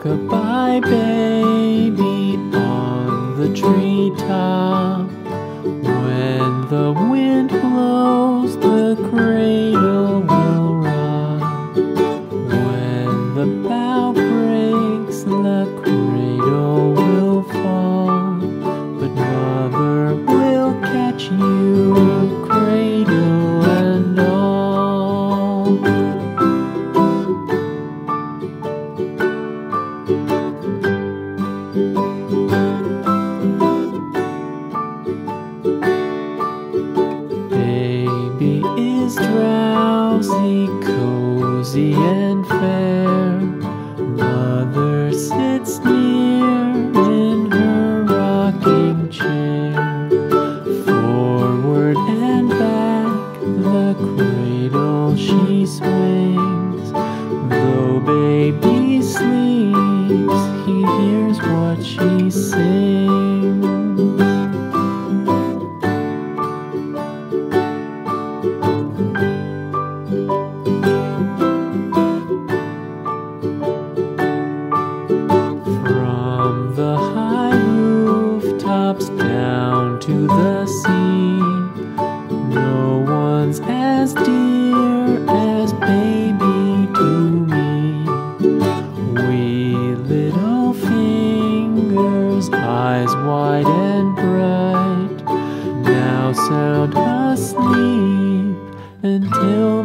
Goodbye, baby, on the treetop when the wind blows. Is drowsy, cozy and fair. Mother sits near in her rocking chair. Forward and back, the cradle she swings. Though baby sleeps, he hears what she sings. The no one's as dear as baby to me. Wee little fingers, eyes wide and bright, now sound asleep until.